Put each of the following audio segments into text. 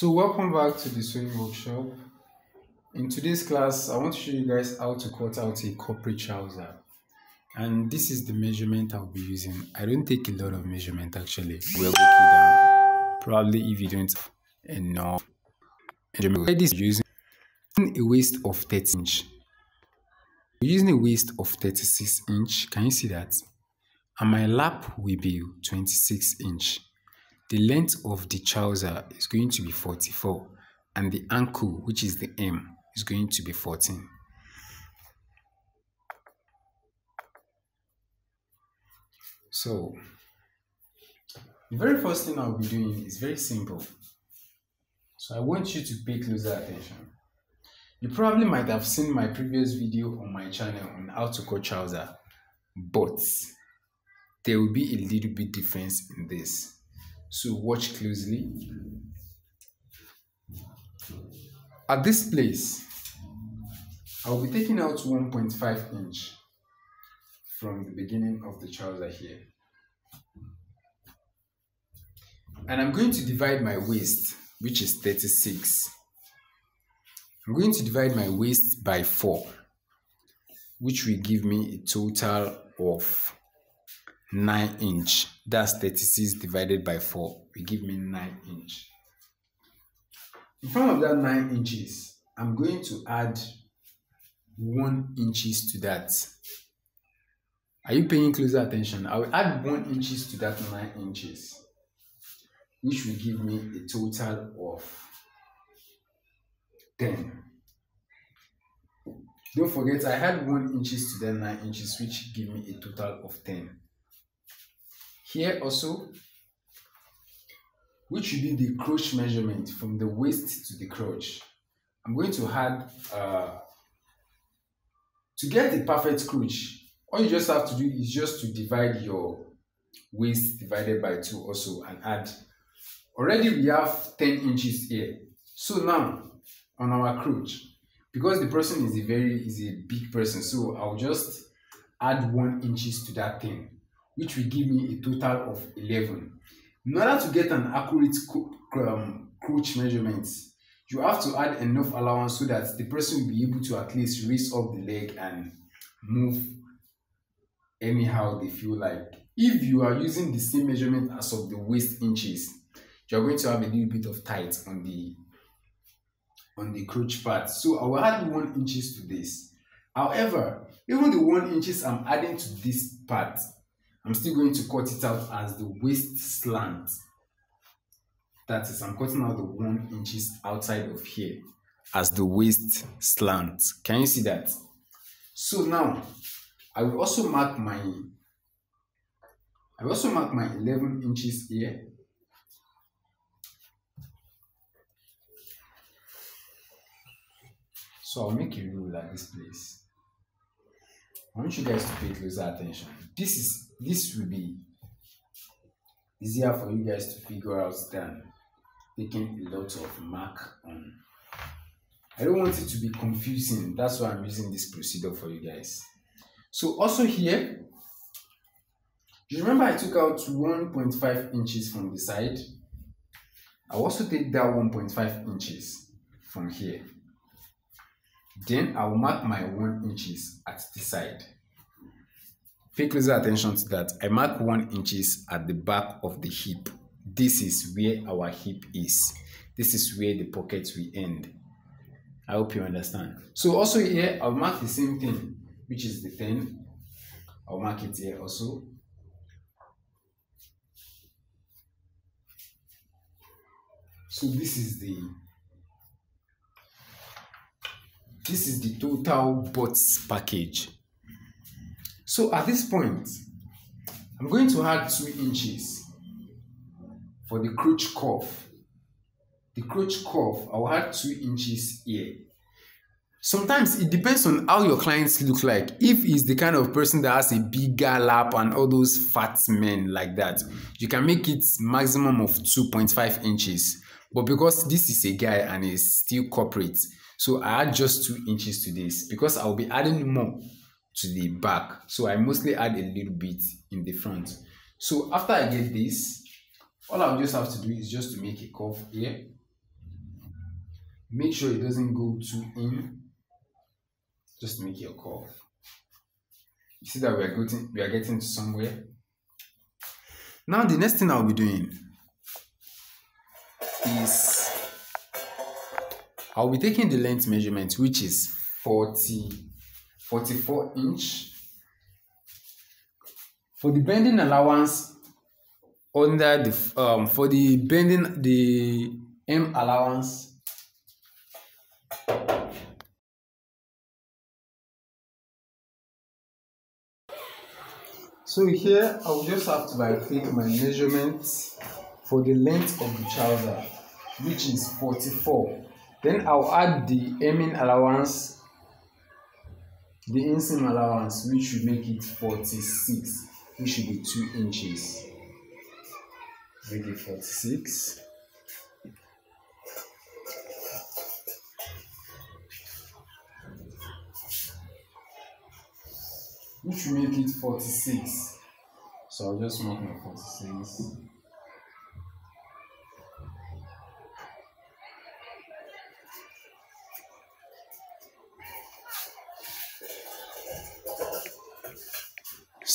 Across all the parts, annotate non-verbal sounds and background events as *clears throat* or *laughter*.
So welcome back to the sewing workshop. In today's class, I want to show you guys how to cut out a corporate trouser. And this is the measurement I'll be using. I don't take a lot of measurement actually. We'll break it down. Probably if you don't enough measurement. This using a waist of 30 inch. We're using a waist of 36 inch. Can you see that? And my lap will be 26 inch. The length of the trouser is going to be 44 and the ankle, which is the M, is going to be 14. So, the very first thing I'll be doing is very simple. So I want you to pay closer attention. You probably might have seen my previous video on my channel on how to cut trouser, but there will be a little bit difference in this. So watch closely. At this place, I will be taking out 1.5 inch from the beginning of the trouser here. And I'm going to divide my waist, which is 36. I'm going to divide my waist by 4, which will give me a total of 9 inch. That's 36 divided by 4 will give me 9 inch. In front of that 9 inches i'm going to add 1 inches to that. Are you paying closer attention? I will add 1 inches to that 9 inches which will give me a total of 10 don't forget i had 1 inches to that 9 inches which give me a total of 10 here also, which will be the crotch measurement from the waist to the crotch. I'm going to add, uh, to get the perfect crotch, all you just have to do is just to divide your waist divided by 2 also and add. Already we have 10 inches here. So now, on our crotch, because the person is a very, is a big person, so I'll just add 1 inches to that thing which will give me a total of 11. In order to get an accurate um, crotch measurement, you have to add enough allowance so that the person will be able to at least raise up the leg and move anyhow they feel like. If you are using the same measurement as of the waist inches, you are going to have a little bit of tight on the on the crotch part. So I will add one inches to this. However, even the one inches I'm adding to this part I'm still going to cut it out as the waist slant. That is, I'm cutting out the one inches outside of here as the waist slant. Can you see that? So now, I will also mark my, I will also mark my 11 inches here. So I'll make a rule at this place. I want you guys to pay closer attention. This is this will be easier for you guys to figure out than taking a lot of mark on. I don't want it to be confusing. That's why I'm using this procedure for you guys. So also here, you remember I took out 1.5 inches from the side? I'll also take that 1.5 inches from here. Then I'll mark my 1 inches at the side. Pay closer attention to that. I mark 1 inches at the back of the hip. This is where our hip is. This is where the pocket will end. I hope you understand. So also here, I'll mark the same thing, which is the 10. I'll mark it here also. So this is the this is the total bots package. So at this point i'm going to add two inches for the crotch cuff the crotch cuff i'll add two inches here. Sometimes it depends on how your clients look like. If he's the kind of person that has a bigger lap and all those fat men like that you can make it maximum of 2.5 inches. But because this is a guy and he's still corporate so I add just two inches to this because I'll be adding more to the back. So I mostly add a little bit in the front. So after I get this, all I'll just have to do is just to make a curve here. make sure it doesn't go too in just make your curve you see that we are getting we are getting somewhere now the next thing i'll be doing is i'll be taking the length measurement which is 40 44 inch. For the bending allowance under the um for the bending the m allowance. So here i will just have to take my measurements for the length of the trouser which is 44 then i'll add the hemming allowance the inseam allowance which should make it 46 which should be 2 inches. Make it 46 which will make it 46 so I'll just mark my 46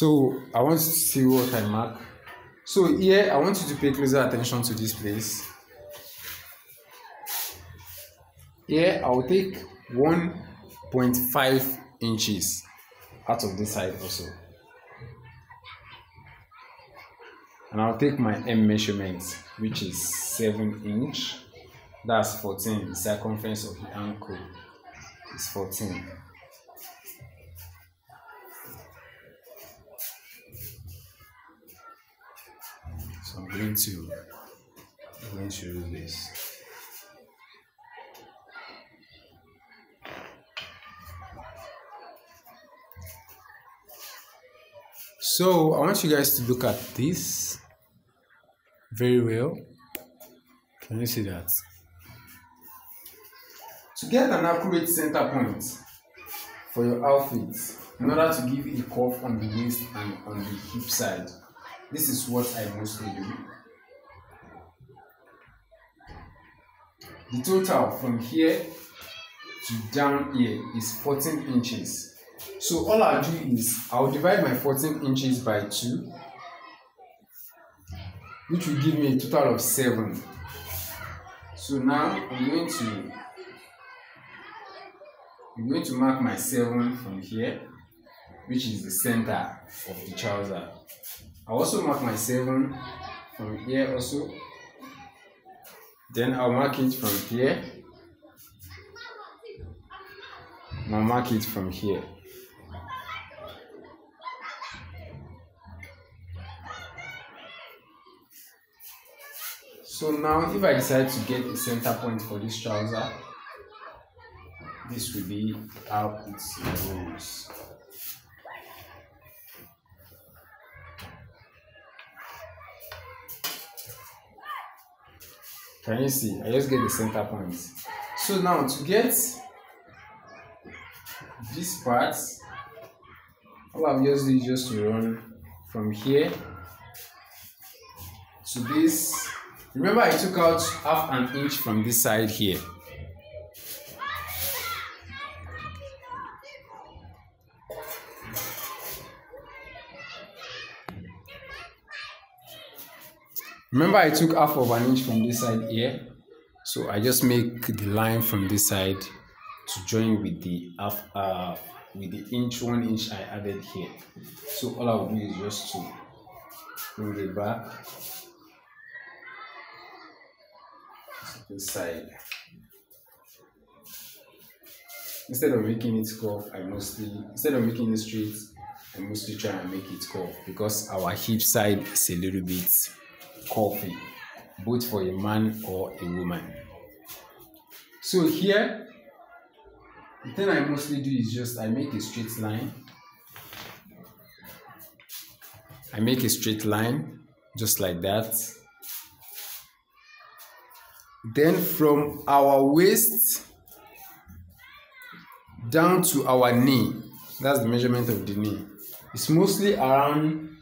so I want to see what I mark. So here I want you to pay closer attention to this place. Here I'll take 1.5 inches out of this side also. And I'll take my M measurement which is 7 inch. That's 14 the circumference of the ankle is 14 going to I'm going to this So I want you guys to look at this very well. Can you see that? To get an accurate center point for your outfit, in order to give a curve on the waist and on the hip side, this is what I mostly do. The total from here to down here is 14 inches. So all I'll do is I'll divide my 14 inches by 2, which will give me a total of 7. So now I'm going to I'm going to mark my 7 from here, which is the center of the trouser. I'll also mark my 7 from here also. Then I'll mark it from here. I'll mark it from here. So now if I decide to get a center point for this trouser, this will be how it goes. Can you see? I just get the center point. So now to get this part, all I've just did is just to run from here to this Remember I took out half an inch from this side here. Remember I took half of an inch from this side here. So I just make the line from this side to join with the half uh, with the inch one inch I added here. So all I will do is just to bring it back this side. Instead of making it curve, I mostly, instead of making it straight, I mostly try and make it curve because our hip side is a little bit curvy, both for a man or a woman. So here, the thing I mostly do is just I make a straight line. I make a straight line just like that then from our waist down to our knee, that's the measurement of the knee. It's mostly around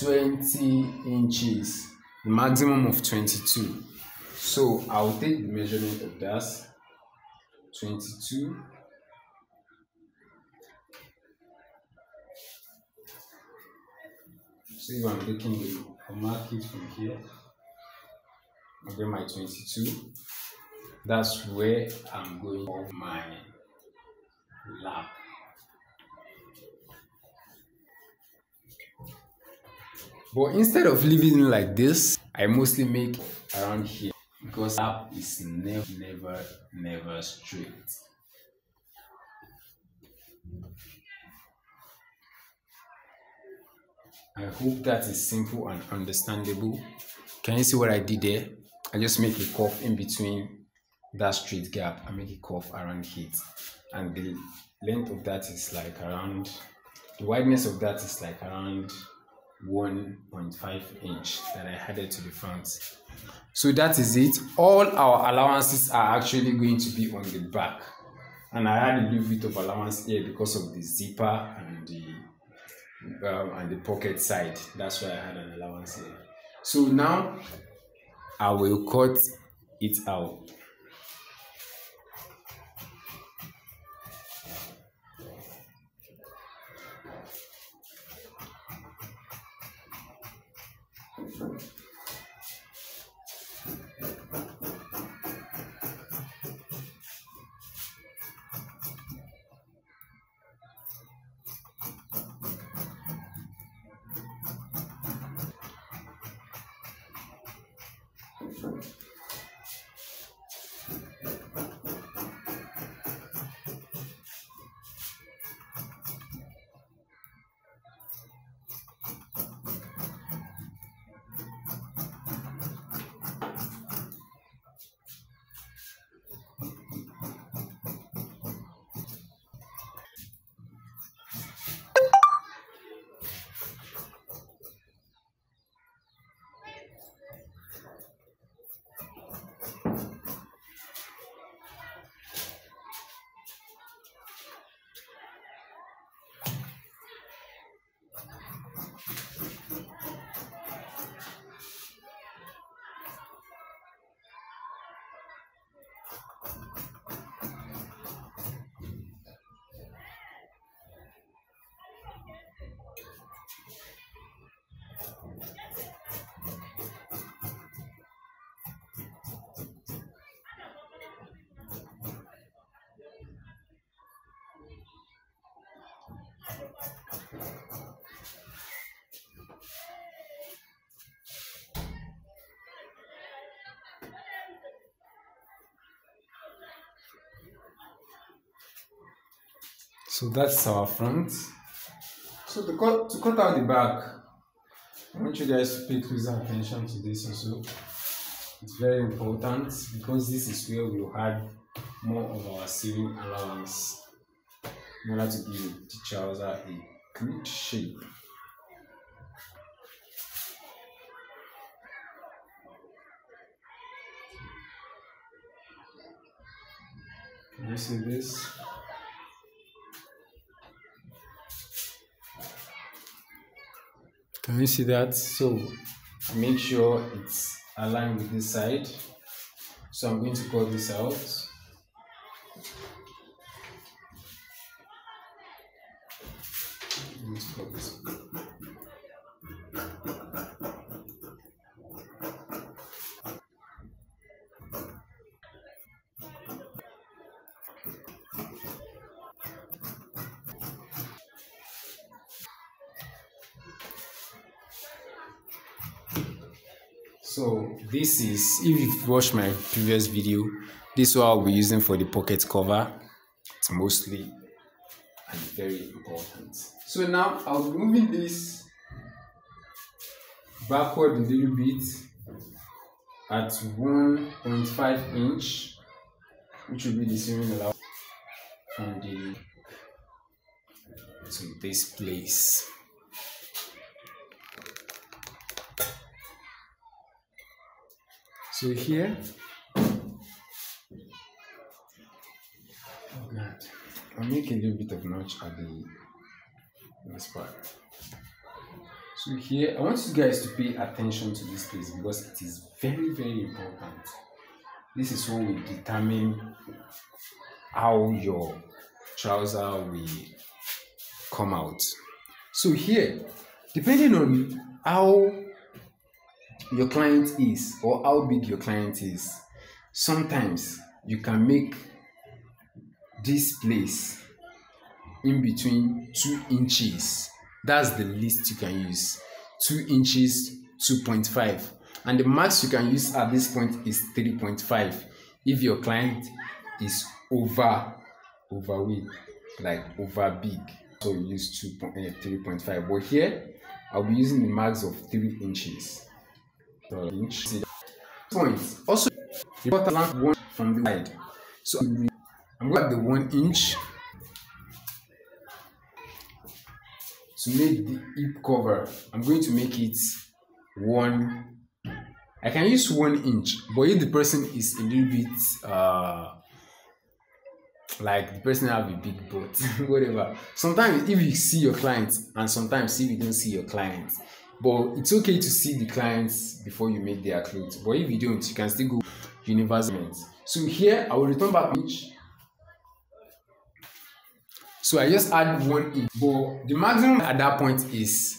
20 inches, the maximum of 22. So I'll take the measurement of that 22 so if I'm taking it I'll mark it from here. I'll get my 22 that's where I'm going for my lap but instead of leaving it like this I mostly make around here because lap is never never never straight I hope that is simple and understandable. Can you see what I did there? I just make a curve in between that straight gap. I make a curve around it. And the length of that is like around, the wideness of that is like around 1.5 inch that I added to the front. So that is it. All our allowances are actually going to be on the back. And I had a little bit of allowance here because of the zipper and the um, and the pocket side. That's why I had an allowance here. So now I will cut it out. So that's our front. So to cut, to cut out the back, I want you guys to pay closer attention to this also. It's very important because this is where we'll add more of our sewing allowance in order to give the trouser a good shape. Can you see this? Can you see that? So make sure it's aligned with this side. So I'm going to cut this out. So this is if you've watched my previous video this is what i'll be using for the pocket cover. It's mostly and very important. So now i'll be moving this backward a little bit at 1.5 inch which will be the same allowance from the to this place So here, oh God, I'll make a little bit of notch at the this part. So here, I want you guys to pay attention to this place because it is very, very important. This is what will determine how your trouser will come out so here depending on how your client is or how big your client is sometimes you can make this place in between two inches. That's the least you can use. Two inches 2.5 and the max you can use at this point is 3.5 if your client is over overweight like over big so you use 2 uh, 3.5 but here i'll be using the max of 3 inches inch points also you got one from the side so i'm going to the one inch to make the hip cover i'm going to make it one i can use one inch but if the person is a little bit uh like the person have a big butt whatever sometimes if you see your clients and sometimes if you don't see your clients but it's okay to see the clients before you make their clothes. But if you don't you can still go universal so here i will return back inch so i just add one inch but the maximum at that point is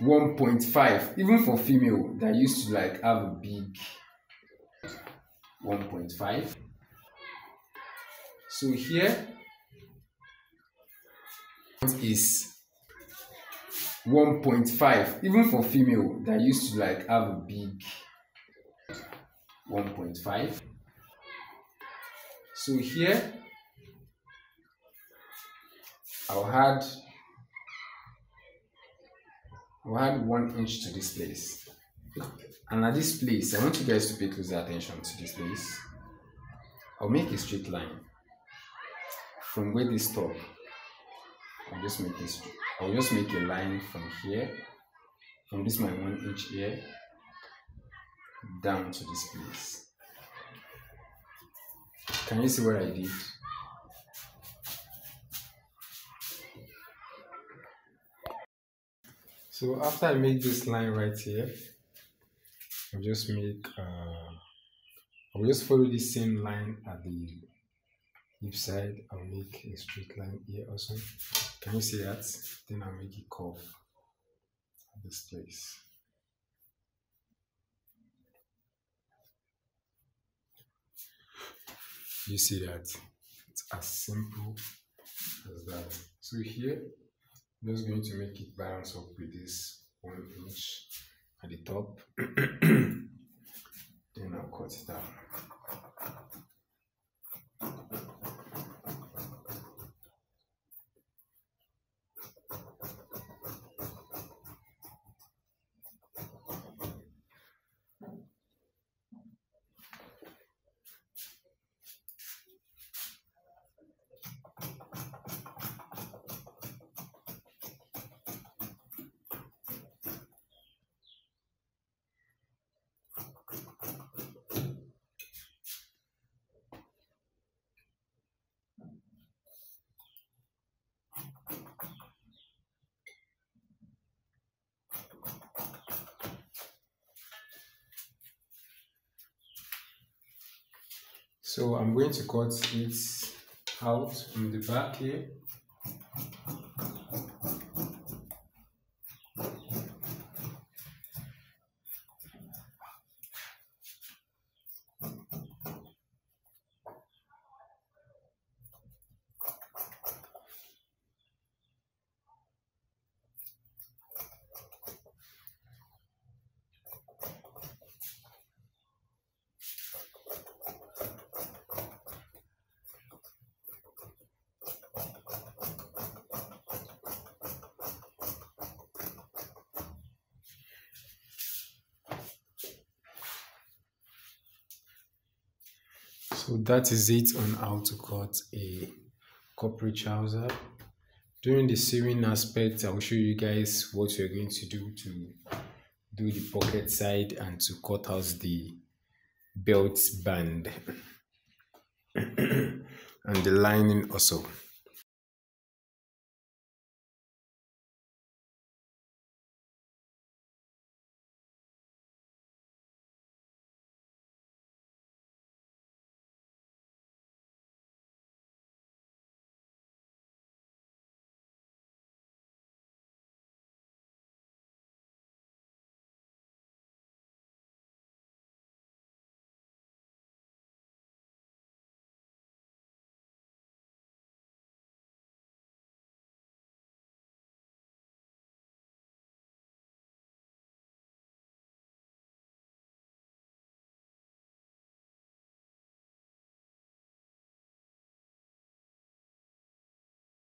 1.5 even for female that used to like have a big 1.5 so here is 1.5 even for female that used to like have a big 1.5 so here I'll add I'll add one inch to this place. And at this place I want you guys to pay closer attention to this place. I'll make a straight line from where this stop I'll just make this I'll just make a line from here from this my one inch here down to this place. Can you see what I did? So after I make this line right here I'll just make uh, I'll just follow the same line at the hip side. I'll make a straight line here also can you see that then I'll make a curve at this place? You see that it's as simple as that. So here I'm just going to make it balance up with this one inch at the top. *clears throat* Then I'll cut it down So I'm going to cut it out from the back here. So that is it on how to cut a corporate trouser. During the sewing aspect, I will show you guys what you're going to do to do the pocket side and to cut out the belt band *clears throat* and the lining also.